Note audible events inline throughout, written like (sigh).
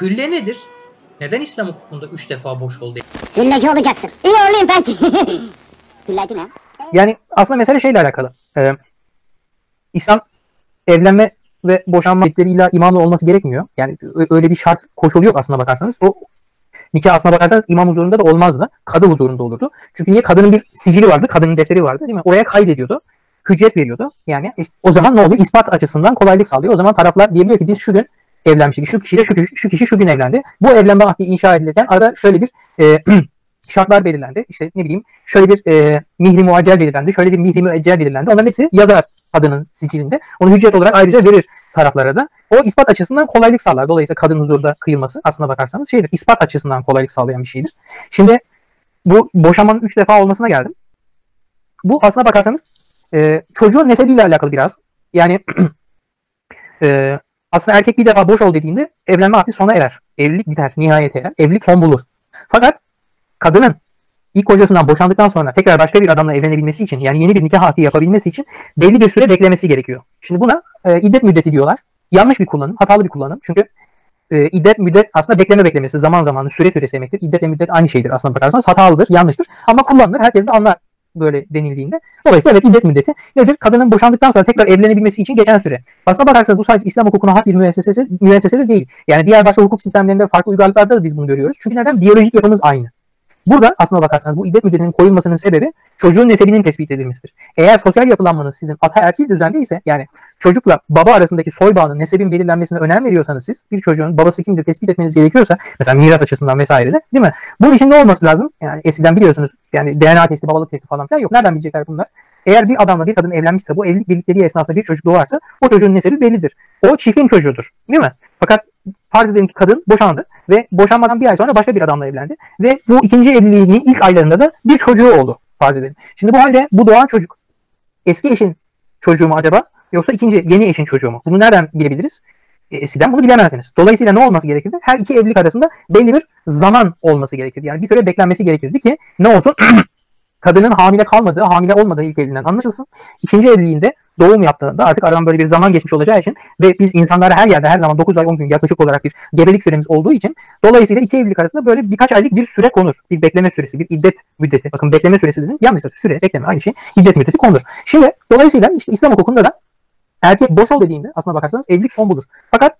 Hülle nedir? Neden İslam hukukunda 3 defa boş oldu? Hülleci olacaksın. İyi olayım peki. (laughs) Hülleci ne? Yani aslında mesele şeyle alakalı. Ee, İslam evlenme ve boşanma illa imamlı olması gerekmiyor. Yani öyle bir şart koşulu yok aslında bakarsanız. O nikah aslına bakarsanız imam huzurunda da olmazdı. Kadı huzurunda olurdu. Çünkü niye? Kadının bir sicili vardı. Kadının defteri vardı değil mi? Oraya kaydediyordu. Hüccet veriyordu. Yani işte o zaman ne oluyor? İspat açısından kolaylık sağlıyor. O zaman taraflar diyebiliyor ki biz şu gün evlenmiştik. Şu kişiyle şu, kişi- şu kişi şu gün evlendi. Bu evlenme akdi inşa edilirken arada şöyle bir e, (clears throat) şartlar belirlendi. İşte ne bileyim şöyle bir e, mihri muaccel belirlendi. Şöyle bir mihri müeccel belirlendi. Onların hepsi yazar kadının sicilinde. Onu hüccet olarak ayrıca verir taraflara da. O ispat açısından kolaylık sağlar. Dolayısıyla kadın huzurda kıyılması aslına bakarsanız şeydir. ispat açısından kolaylık sağlayan bir şeydir. Şimdi bu boşanmanın 3 defa olmasına geldim. Bu aslına bakarsanız e, çocuğun nesebiyle alakalı biraz. Yani (clears throat) e, aslında erkek bir defa boş ol dediğinde evlenme akdi sona erer. Evlilik biter, nihayet erer. Evlilik son bulur. Fakat kadının ilk kocasından boşandıktan sonra tekrar başka bir adamla evlenebilmesi için yani yeni bir nikah akdi yapabilmesi için belli bir süre beklemesi gerekiyor. Şimdi buna e, iddet müddeti diyorlar. Yanlış bir kullanım, hatalı bir kullanım. Çünkü e, iddet müddet aslında bekleme beklemesi zaman zamanlı süre süresi demektir. İddet ve müddet aynı şeydir aslında bakarsanız hatalıdır, yanlıştır ama kullanılır. Herkes de anlar böyle denildiğinde. Dolayısıyla evet iddet müddeti nedir? Kadının boşandıktan sonra tekrar evlenebilmesi için geçen süre. Aslına bakarsanız bu sadece İslam hukukuna has bir müessesesi, müessese de değil. Yani diğer başka hukuk sistemlerinde farklı uygarlıklarda da biz bunu görüyoruz. Çünkü neden? Biyolojik yapımız aynı. Burada aslına bakarsanız bu iddet müddetinin koyulmasının sebebi çocuğun nesebinin tespit edilmesidir. Eğer sosyal yapılanmanız sizin ataerkil düzende ise yani çocukla baba arasındaki soy bağının nesebin belirlenmesine önem veriyorsanız siz bir çocuğun babası kimdir tespit etmeniz gerekiyorsa mesela miras açısından vesaire de değil mi? Bunun için ne olması lazım? Yani eskiden biliyorsunuz yani DNA testi, babalık testi falan filan yok. Nereden bilecekler bunlar? Eğer bir adamla bir kadın evlenmişse bu evlilik birlikteliği esnasında bir çocuk doğarsa o çocuğun nesebi bellidir. O çiftin çocuğudur. Değil mi? Fakat farz edelim ki kadın boşandı ve boşanmadan bir ay sonra başka bir adamla evlendi. Ve bu ikinci evliliğinin ilk aylarında da bir çocuğu oldu farz edelim. Şimdi bu halde bu doğan çocuk eski eşin çocuğu mu acaba yoksa ikinci yeni eşin çocuğu mu? Bunu nereden bilebiliriz? E, Eskiden bunu bilemezdiniz. Dolayısıyla ne olması gerekirdi? Her iki evlilik arasında belli bir zaman olması gerekirdi. Yani bir süre beklenmesi gerekirdi ki ne olsun? (clears throat) kadının hamile kalmadığı, hamile olmadığı ilk evliliğinden anlaşılsın. İkinci evliliğinde doğum yaptığında artık aradan böyle bir zaman geçmiş olacağı için ve biz insanlara her yerde her zaman 9 ay 10 gün yaklaşık olarak bir gebelik süremiz olduğu için dolayısıyla iki evlilik arasında böyle birkaç aylık bir süre konur. Bir bekleme süresi, bir iddet müddeti. Bakın bekleme süresi dedim. Yanlış süre, bekleme aynı şey. İddet müddeti konur. Şimdi dolayısıyla işte İslam hukukunda da erkek boş ol dediğinde aslına bakarsanız evlilik son bulur. Fakat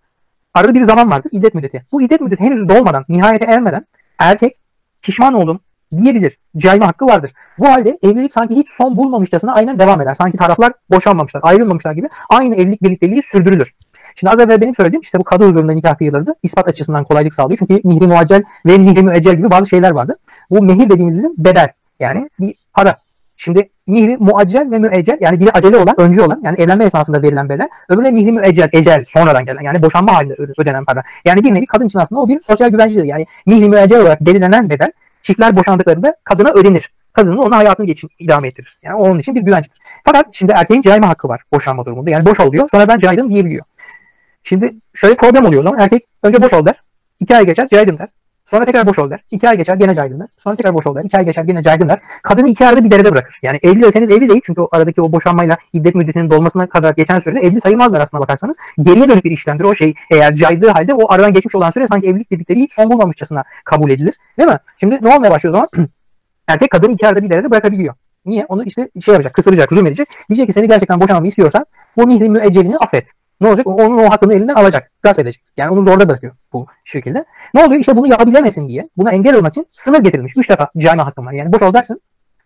arada bir zaman vardır iddet müddeti. Bu iddet müddeti henüz dolmadan, nihayete ermeden erkek pişman oldum diyebilir. Cayma hakkı vardır. Bu halde evlilik sanki hiç son bulmamışçasına aynen devam eder. Sanki taraflar boşanmamışlar, ayrılmamışlar gibi aynı evlilik birlikteliği sürdürülür. Şimdi az evvel benim söylediğim işte bu kadı huzurunda nikah kıyılırdı. ispat açısından kolaylık sağlıyor. Çünkü mihri muaccel ve mihri müeccel gibi bazı şeyler vardı. Bu mehir dediğimiz bizim bedel. Yani bir para. Şimdi mihri muaccel ve müeccel yani biri acele olan, öncü olan yani evlenme esnasında verilen bedel. Öbürü de mihri müeccel, ecel sonradan gelen yani boşanma halinde ödenen para. Yani bir nevi kadın için aslında o bir sosyal güvencelidir. Yani mihri müeccel olarak belirlenen bedel çiftler boşandıklarında kadına ödenir. Kadının ona hayatını geçin, idame ettirir. Yani onun için bir güvencedir. Fakat şimdi erkeğin cayma hakkı var boşanma durumunda. Yani boş oluyor sonra ben caydım diyebiliyor. Şimdi şöyle problem oluyor o zaman. Erkek önce boş ol der. iki ay geçer caydım der. Sonra tekrar boş ol der. İki ay geçer gene der. Sonra tekrar boş ol der. İki ay geçer gene der. Kadını iki arada bir derede bırakır. Yani evli deseniz evli değil. Çünkü o aradaki o boşanmayla iddet müddetinin dolmasına kadar geçen sürede evli sayılmazlar aslına bakarsanız. Geriye dönük bir işlemdir. O şey eğer caydığı halde o aradan geçmiş olan süre sanki evlilik birlikleri hiç son bulmamışçasına kabul edilir. Değil mi? Şimdi ne olmaya başlıyor o zaman? (clears throat) Erkek kadını iki arada bir derede bırakabiliyor. Niye? Onu işte şey yapacak, kısıracak, zulüm edecek. Diyecek ki seni gerçekten boşanmamı istiyorsan bu mihri müeccelini affet. Ne olacak? Onun o hakkını elinden alacak. Gasp edecek. Yani onu zorda bırakıyor bu şekilde. Ne oluyor? İşte bunu yapabilemesin diye. Buna engel olmak için sınır getirilmiş. Üç defa cayma hakkım var. Yani boş ol dersin.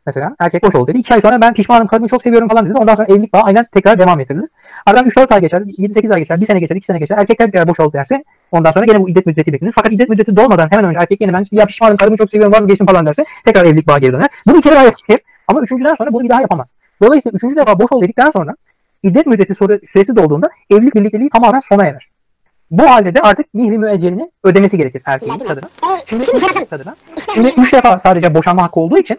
Mesela erkek boş ol dedi. İki ay sonra ben pişmanım karımı çok seviyorum falan dedi. Ondan sonra evlilik bağı aynen tekrar devam ettirilir. Aradan 3-4 ay geçer, 7-8 ay geçer, 1 sene geçer, 2 sene geçer. Erkek tekrar boş ol derse ondan sonra gene bu iddet müddeti beklenir. Fakat iddet müddeti dolmadan hemen önce erkek yine ben ya pişmanım karımı çok seviyorum vazgeçtim falan derse tekrar evlilik bağı geri döner. Bunu iki defa yapar ama üçüncüden sonra bunu bir daha yapamaz. Dolayısıyla üçüncü defa boş ol dedikten sonra iddet müddeti süre- süresi dolduğunda evlilik birlikteliği tamamen sona erer. Bu halde de artık mihri müeccelini ödemesi gerekir erkeğin kadına. Evet. Şimdi, Şimdi kadına. Şimdi üç defa sadece boşanma hakkı olduğu için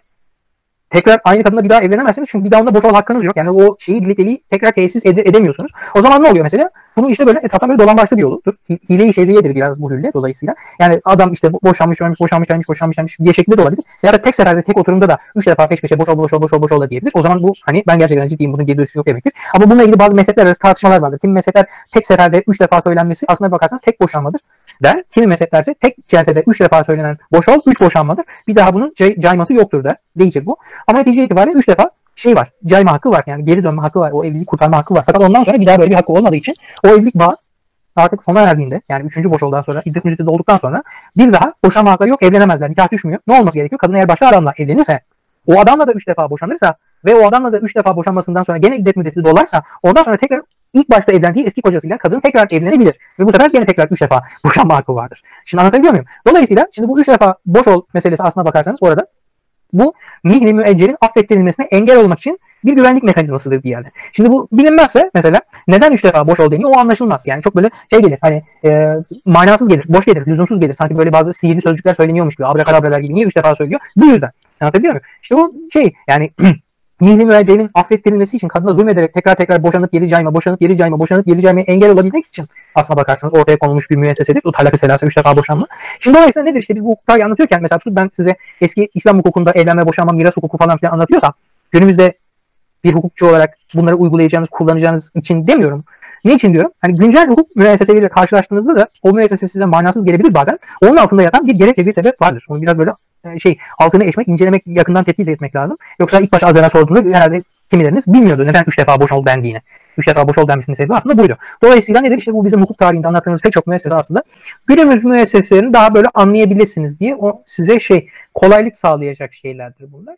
tekrar aynı kadınla bir daha evlenemezsiniz çünkü bir daha onda boş ol hakkınız yok. Yani o şeyi birlikteliği tekrar tesis ede- edemiyorsunuz. O zaman ne oluyor mesela? Bunu işte böyle etaptan böyle dolambaçlı bir yoludur. Hi- Hile-i şerriyedir biraz bu hülle dolayısıyla. Yani adam işte bo- boşanmış, ölmüş, boşanmış, ölmüş, boşanmış, ölmüş diye şeklinde de olabilir. Ya da tek seferde tek oturumda da üç defa peş peşe boş ol, boş ol, boş ol, boş ol da diyebilir. O zaman bu hani ben gerçekten ciddiyim bunun geri dönüşü yok demektir. Ama bununla ilgili bazı mezhepler arası tartışmalar vardır. Kim mezhepler tek seferde üç defa söylenmesi aslına bakarsanız tek boşanmadır. Der. Kimi mezheplerse tek celsede 3 defa söylenen boş ol 3 boşanmadır. Bir daha bunun cay- cayması yoktur der. Değişir bu. Ama netice itibariyle 3 defa şey var. Cayma hakkı var. Yani geri dönme hakkı var. O evliliği kurtarma hakkı var. Fakat ondan sonra bir daha böyle bir hakkı olmadığı için o evlilik bağı artık sona erdiğinde yani 3. boş olduktan sonra iddet müddeti dolduktan sonra bir daha boşanma hakları yok evlenemezler. Nikah düşmüyor. Ne olması gerekiyor? Kadın eğer başka adamla evlenirse o adamla da 3 defa boşanırsa ve o adamla da 3 defa boşanmasından sonra gene iddet müddeti dolarsa ondan sonra tekrar ilk başta evlendiği eski kocasıyla kadın tekrar evlenebilir. Ve bu sefer gene tekrar 3 defa (laughs) boşanma hakkı vardır. Şimdi anlatabiliyor muyum? Dolayısıyla şimdi bu 3 defa boş ol meselesi aslına bakarsanız orada bu mihri müeccelin affettirilmesine engel olmak için bir güvenlik mekanizmasıdır bir yerde. Şimdi bu bilinmezse mesela neden üç defa boş ol deniyor o anlaşılmaz. Yani çok böyle şey gelir hani e, manasız gelir, boş gelir, lüzumsuz gelir. Sanki böyle bazı sihirli sözcükler söyleniyormuş gibi abrakadabralar gibi. Niye üç defa söylüyor? Bu yüzden. Anlatabiliyor muyum? İşte bu şey yani (clears throat) mihri müeccelin affettirilmesi için kadına zulmederek tekrar tekrar boşanıp geri cayma, boşanıp geri cayma, boşanıp geri caymaya engel olabilmek için aslına bakarsanız ortaya konulmuş bir müessesedir. O talak selası üç defa boşanma. Şimdi dolayısıyla nedir işte biz bu hukukayı anlatıyorken mesela tutup ben size eski İslam hukukunda evlenme, boşanma, miras hukuku falan filan anlatıyorsam günümüzde bir hukukçu olarak bunları uygulayacağınız, kullanacağınız için demiyorum. Ne için diyorum? Hani güncel hukuk müesseseleriyle karşılaştığınızda da o müessese size manasız gelebilir bazen. Onun altında yatan bir gerek ve bir sebep vardır. Onu biraz böyle e, şey altını eşmek, incelemek, yakından tetkik etmek lazım. Yoksa ilk başta az evvel sorduğumda herhalde kimileriniz bilmiyordu neden üç defa boş ol dendiğini. Üç defa boş ol denmesinin sebebi aslında buydu. Dolayısıyla nedir? İşte bu bizim hukuk tarihinde anlattığımız pek çok müessese aslında günümüz müesseselerini daha böyle anlayabilirsiniz diye o size şey kolaylık sağlayacak şeylerdir bunlar.